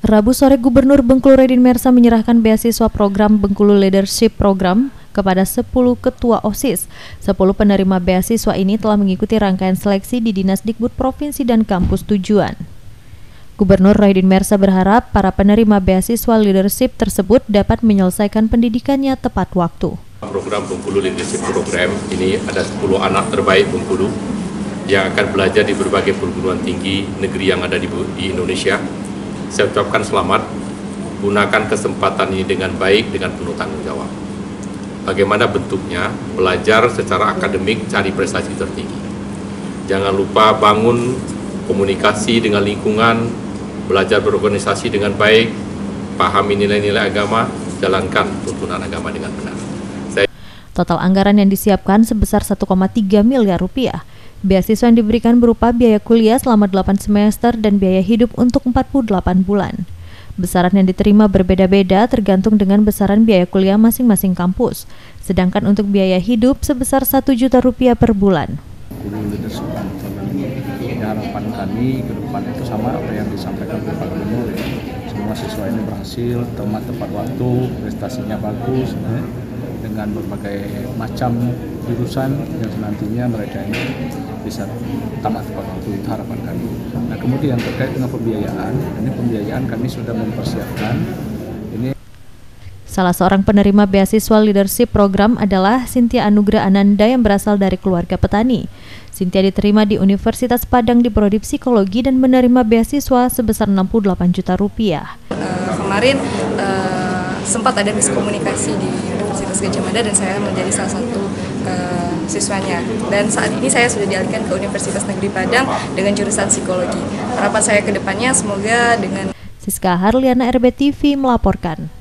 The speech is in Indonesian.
Rabu sore Gubernur Bengkulu Redin Mersa menyerahkan beasiswa program Bengkulu Leadership Program kepada 10 ketua OSIS. 10 penerima beasiswa ini telah mengikuti rangkaian seleksi di Dinas Dikbud Provinsi dan kampus tujuan. Gubernur Raidin Mersa berharap para penerima beasiswa leadership tersebut dapat menyelesaikan pendidikannya tepat waktu. Program Bengkulu Leadership Program ini ada 10 anak terbaik Bengkulu yang akan belajar di berbagai perguruan tinggi negeri yang ada di, di Indonesia saya ucapkan selamat, gunakan kesempatan ini dengan baik, dengan penuh tanggung jawab. Bagaimana bentuknya? Belajar secara akademik, cari prestasi tertinggi. Jangan lupa bangun komunikasi dengan lingkungan, belajar berorganisasi dengan baik, pahami nilai-nilai agama, jalankan tuntunan agama dengan benar. Saya... Total anggaran yang disiapkan sebesar 1,3 miliar rupiah. Beasiswa yang diberikan berupa biaya kuliah selama 8 semester dan biaya hidup untuk 48 bulan. Besaran yang diterima berbeda-beda tergantung dengan besaran biaya kuliah masing-masing kampus. Sedangkan untuk biaya hidup sebesar 1 juta rupiah per bulan. harapan kami ke depan itu sama apa yang disampaikan oleh Pak Gubernur. Semua siswa ini berhasil, teman tepat waktu, prestasinya bagus. Dengan berbagai macam jurusan yang nantinya mereka ini bisa tamat tepat waktu itu harapan kami. Nah kemudian terkait dengan pembiayaan, ini pembiayaan kami sudah mempersiapkan. Ini Salah seorang penerima beasiswa leadership program adalah Sintia Anugrah Ananda yang berasal dari keluarga petani. Sintia diterima di Universitas Padang di Prodi Psikologi dan menerima beasiswa sebesar 68 juta rupiah. Uh, kemarin uh, sempat ada miskomunikasi di Universitas Gajah Mada dan saya menjadi salah satu uh, siswanya. Dan saat ini saya sudah dialihkan ke Universitas Negeri Padang dengan jurusan psikologi. Harapan saya ke depannya semoga dengan Siska Harliana RBTV melaporkan.